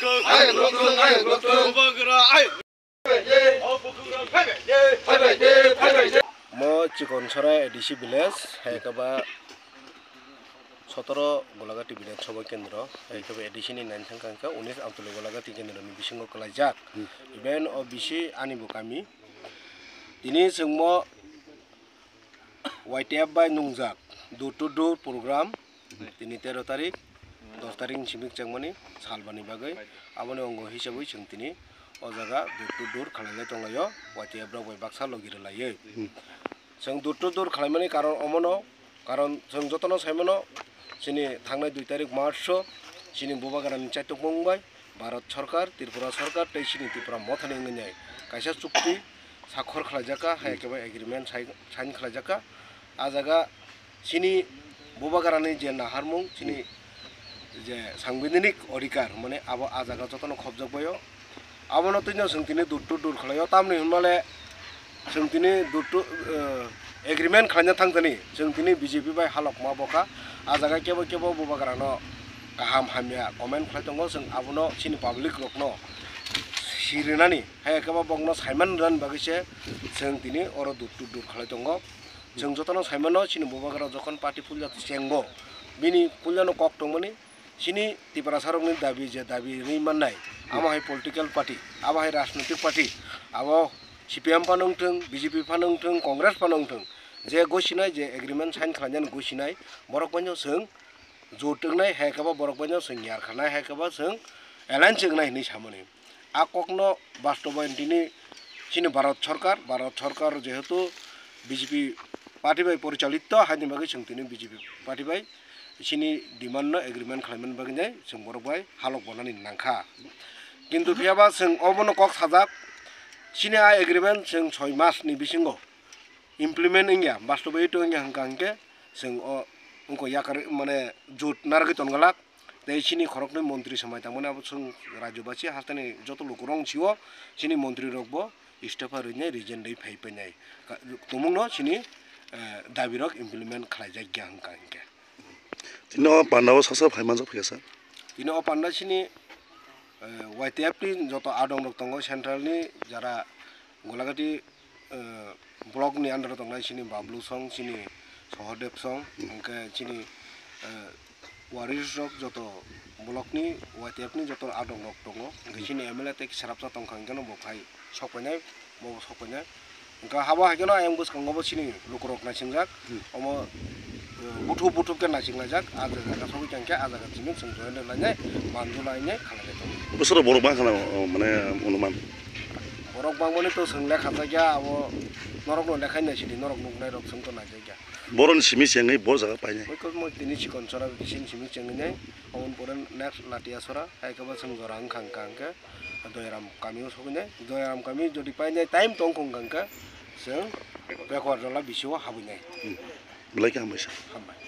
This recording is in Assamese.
끝. 아이 그럼 끝. 아이 그럼 끝. 오버그라. 아이. 예. 오버그라. 팔백. 예. 팔백. 예. 팔백. 예. 뭐지 건설에 DC 빌레스 해가봐. সতেরো গোলাঘাট বিধানসভা কেন্দ্র হিসাবে এডিশি নাইন সংখ্যা উনিশ আঞ্চলিক গোলাঘাটি কেন্দ্র বিশৃঙ্গ কলাই যাক ইভেন ও বিশি আনিব কামি তিনি চিংম ওয়াইটিএফ বাই নুংজাক দু টু দু প্রোগ্রাম তিনি তেরো তারিখ দশ তারিখ সিমিক চাকমানি সালবানি বাকে আবনি অঙ্গ হিসাবে যেন তিনি। ও জায়গা দুটো দূর খালাইলে তংলায় ওয়াটিয়াব্রা বই বাক্সা লগিরে লাইয়ে যেন দূর খালাইমানি কারণ অমন কারণ যেন যত্ন সাইমন সিনি থাংনায় দুই তারিখ মার্চ সিনি বুবাগারানি চাইতক মুম্বাই ভারত সরকার ত্রিপুরা সরকার তাই সিনি ত্রিপুরা মথানি ইংলাই কাইসা চুক্তি স্বাক্ষর খালাইজাকা, হাই একেবারে এগ্রিমেন্ট সাইন খালাইজাকা। আজাগা জায়গা সিনি বুবাগারানি যে নাহারমুং সিনি যে সাংবিধানিক অধিকার মানে আব আজাগ যতন খবজক পাই আবনতি সিংতিনি দূরটু দূর খালাই তামনি হলে সিংতিনি দূরটু এগ্রিমেন্ট খালাম থাকি সিংতিনি বিজেপি বাই হালক মা বকা আজাগ কেব কেব বাগারান কাহাম হামিয়া কমেন্ট খাই সিং আবনো সিন পাবলিক রকনো সিরিনানি হ্যাঁ বগ্ন সাইমান রান বাকিছে সিংতিনি অর দূরটু দূর খালাই যত সাইমান সিন বাগার যখন পার্টি ফুল চেঙ্গ বিনি ফুলজানো কক টংমানি सिनि त्रिपुरा सारकनि दाबि जे दाबि रिमाननाय आमाहाय पलिटिकेल पार्टी आमाहाय राजनैतिक पार्टी आबो सिपिएम फानंथों बिजेपि फानंथों कंग्रेस फानंथों जे गसिनाय जे एग्रिमेन्ट साइन खालामनानै गसिनाय बरक बान्याव जों जौतोंनाय हायखाबा बरक बान्याव जों यारखानाय हायखाबा जों एलायन्स जोंनाय होननाय सामोनो आ कखनो बास्तबाय दिनै सिनि भारत सरकार भारत सरकार जेहेतु बिजेपि पार्टीबाय परिचालित हाइनबागै जों दिनै बिजेपि पार्टीबाय बिसोरनि डिमान्ड एग्रिमेन्ट खालामनो बागै जों बर'बाय हालक बनानै नांखा किन्तु गैयाबा जों अबनो कक साजाब सिनि आ एग्रिमेन्ट जों सय मासनि बिसिङाव इमप्लिमेन्ट इंया बास्तबैथ' इंया हांखा हांखे जों उनको याकार माने जुट नारगै तनगलाक দেশিনি খরকনে মন্ত্রী সময় তেমন অবশ্যই রাজ্যবাসী হাস্তানি যত লোকরং ছিও সিনি মন্ত্রী রকব ইস্তফা রইনে রিজেন রই ফাইপে নাই তুমুন সিনি দাবীৰক ইমপ্লিমেণ্ট খাই যায় জ্ঞান কাংকে পাণ্ডাৱ চাচা ভাইমান ইন পাণ্ডাখিনি ৱাই টি এফ নি যত আদং দং চেণ্ট্ৰেলনি যাৰা গোলাঘাটী ব্লকনি আণ্ডাৰত দংনাই চিনি বাবলু চং চিনি চহৰদেৱ চং এনেকে চিনি ৱাৰিছক যত ব্লকনি ৱাই টি এফ নি যত আদং দং এইখিনি এম এল এ টেক চেৰাপচা দংখাংকেনো বফাই চপেনে বফাই Kahawa hake no ayam bus kangobo sini lukurok na singjak, omo butu butu ke na singla jak, ada jaka sobi kangke ada jaka sini sengto ene lanye, mandu lanye kala jato. Busuro borok bang kala mane onuman. Borok bang mone to sengle kata jaa awo নৰক নেখাই নাছিলি নৰক নোক নাই ৰকচোন তো নাযায় এতিয়া বৰণ চিমি চেঙি বৰ জেগা পাই নাই মই তিনি চিকন চৰা কিচিন চিমি চেঙি নাই অমন পৰে নেক্সট লাটিয়া চৰা একেবাৰে চোন জৰাং খাংকাংকে দয়াৰাম কামিও চকু নাই দয়াৰাম কামি যদি পাই নাই টাইম টং খংকাংকে চেং বেকৰ জ্বলা বিচিও হাবি নাই বোলে কি হামাইছে হামাই